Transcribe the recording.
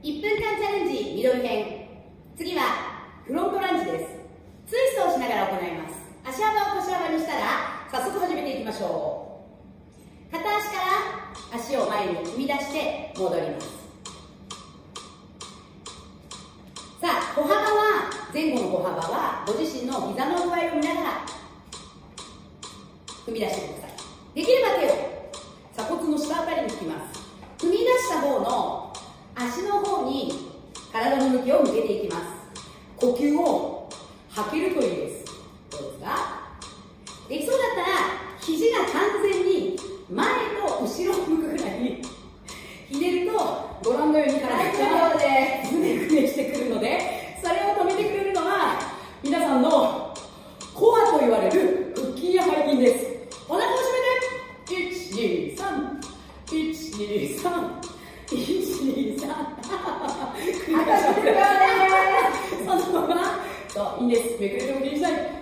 1分間チャレンジミドル編次はフロントランジです。ツイストをしながら行います。足幅を腰幅にしたら早速始めていきましょう。片足から足を前に踏み出して戻ります。さあ歩幅は前後の歩幅はご自身の膝の具合を見ながら踏み出してください。できれば手を鎖骨の下あたりに引きます。足の方に体の向きを向けていきます呼吸を吐けるといいです。どうですかできそうだったら肘が完全に前と後ろを向くぐらい。ひねるとご覧のように体がぐねぐねしてくるのでそれを止めてくれるのは皆さんのコアと言われる腹筋や背筋です。お腹を締めて123 123 123いいんです。めくれてお切りしたい。